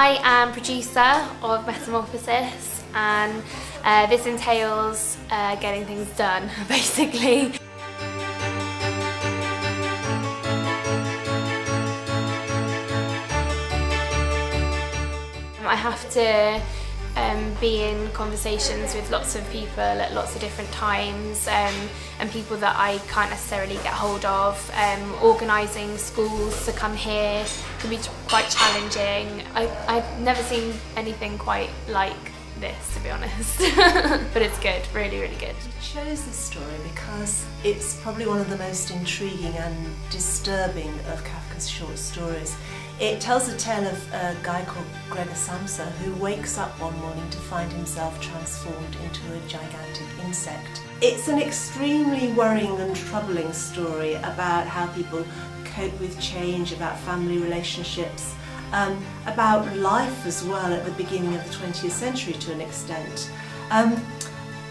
I am producer of Metamorphosis and uh, this entails uh, getting things done, basically. I have to um, be in conversations with lots of people at lots of different times um, and people that I can't necessarily get hold of. Um, organising schools to come here can be quite challenging. I, I've never seen anything quite like this to be honest but it's good really really good I chose this story because it's probably one of the most intriguing and disturbing of Kafka's short stories it tells the tale of a guy called Gregor Samsa who wakes up one morning to find himself transformed into a gigantic insect. It's an extremely worrying and troubling story about how people cope with change, about family relationships, um, about life as well at the beginning of the 20th century to an extent. Um,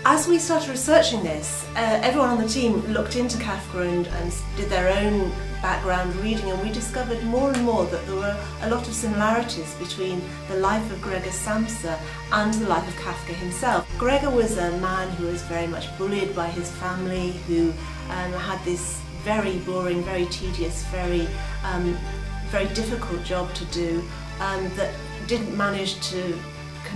as we started researching this, uh, everyone on the team looked into Kafka and, and did their own background reading and we discovered more and more that there were a lot of similarities between the life of Gregor Samsa and the life of Kafka himself. Gregor was a man who was very much bullied by his family, who um, had this very boring, very tedious, very, um, very difficult job to do um, that didn't manage to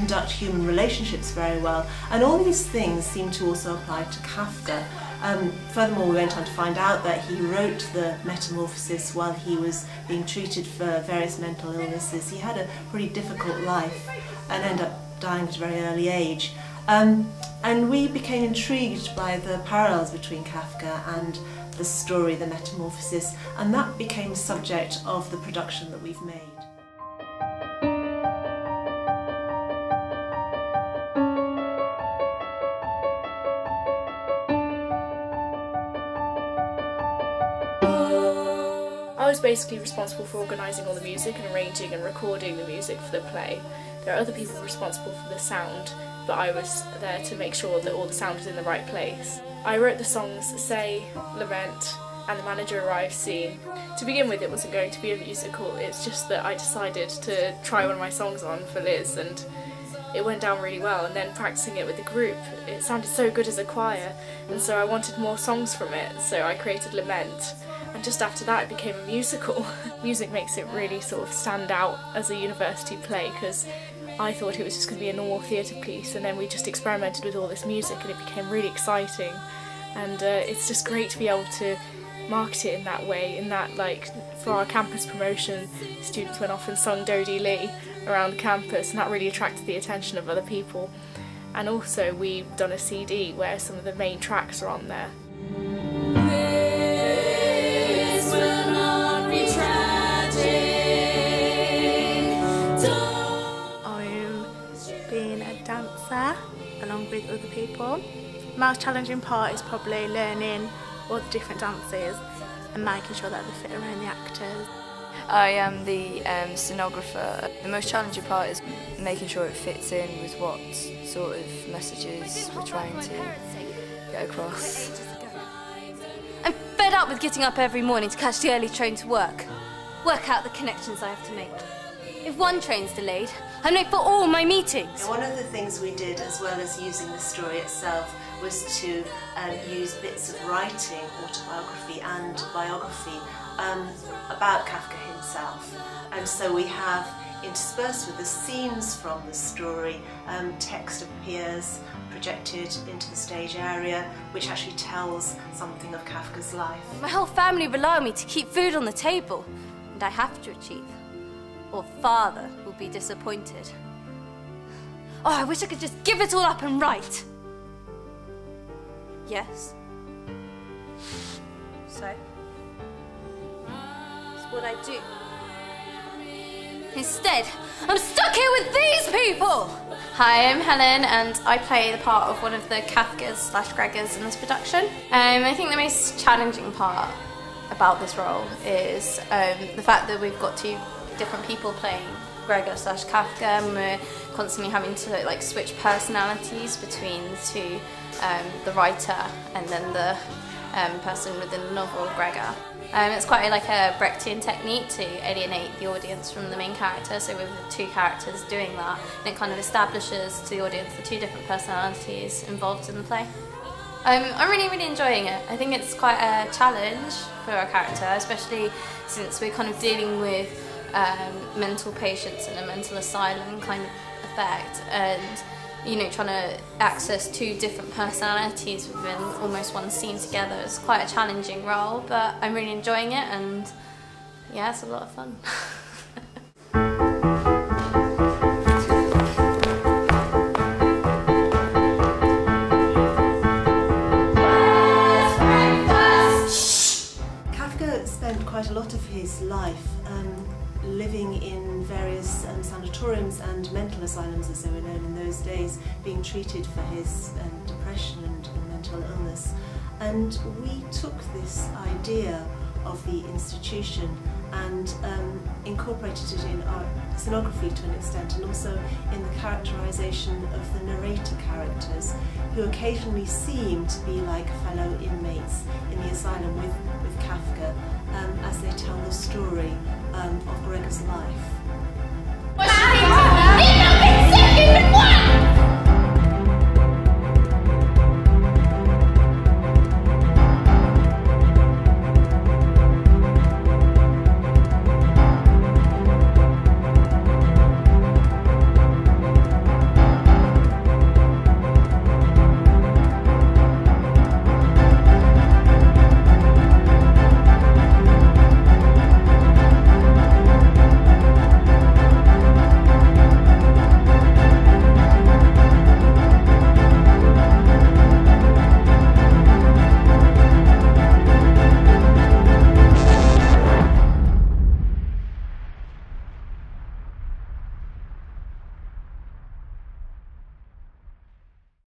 conduct human relationships very well. And all these things seem to also apply to Kafka. Um, furthermore, we went on to find out that he wrote the Metamorphosis while he was being treated for various mental illnesses. He had a pretty difficult life and ended up dying at a very early age. Um, and we became intrigued by the parallels between Kafka and the story, The Metamorphosis, and that became subject of the production that we've made. Basically responsible for organising all the music and arranging and recording the music for the play. There are other people responsible for the sound, but I was there to make sure that all the sound was in the right place. I wrote the songs Say, Lament, and the manager arrived scene. To begin with, it wasn't going to be a musical, it's just that I decided to try one of my songs on for Liz and it went down really well and then practicing it with the group it sounded so good as a choir and so I wanted more songs from it so I created Lament and just after that it became a musical. Music makes it really sort of stand out as a university play because I thought it was just going to be a normal theatre piece and then we just experimented with all this music and it became really exciting and uh, it's just great to be able to market it in that way, in that like for our campus promotion students went off and sung Dodie Lee around campus and that really attracted the attention of other people and also we've done a CD where some of the main tracks are on there. Other people. The most challenging part is probably learning all the different dances and making sure that they fit around the actors. I am the um, scenographer. The most challenging part is making sure it fits in with what sort of messages we're trying to get across. I'm fed up with getting up every morning to catch the early train to work. Work out the connections I have to make. If one train's delayed, I'm late for all my meetings. One of the things we did, as well as using the story itself, was to um, use bits of writing, autobiography and biography um, about Kafka himself. And so we have interspersed with the scenes from the story, um, text appears projected into the stage area, which actually tells something of Kafka's life. My whole family rely on me to keep food on the table, and I have to achieve or father be disappointed. Oh, I wish I could just give it all up and write. Yes. So, it's what I do. Instead, I'm stuck here with these people! Hi, I'm Helen and I play the part of one of the Kafkas slash Gregors in this production. Um, I think the most challenging part about this role is um, the fact that we've got two different people playing Gregor slash Kafka and we're constantly having to like switch personalities between the two, um, the writer and then the um, person within the novel, Gregor. Um, it's quite like a Brechtian technique to alienate the audience from the main character, so with the two characters doing that, and it kind of establishes to the audience the two different personalities involved in the play. Um, I'm really, really enjoying it. I think it's quite a challenge for our character, especially since we're kind of dealing with um, mental patients in a mental asylum kind of effect, and you know, trying to access two different personalities within almost one scene together is quite a challenging role, but I'm really enjoying it, and yeah, it's a lot of fun. Kafka spent quite a lot of his life um, living in various um, sanatoriums and mental asylums, as they were known in those days, being treated for his um, depression and, and mental illness. And we took this idea of the institution and um, incorporated it in our scenography to an extent and also in the characterization of the narrator characters who occasionally seem to be like fellow inmates in the asylum with, with Kafka um, as they tell the story um, of Gregor's life.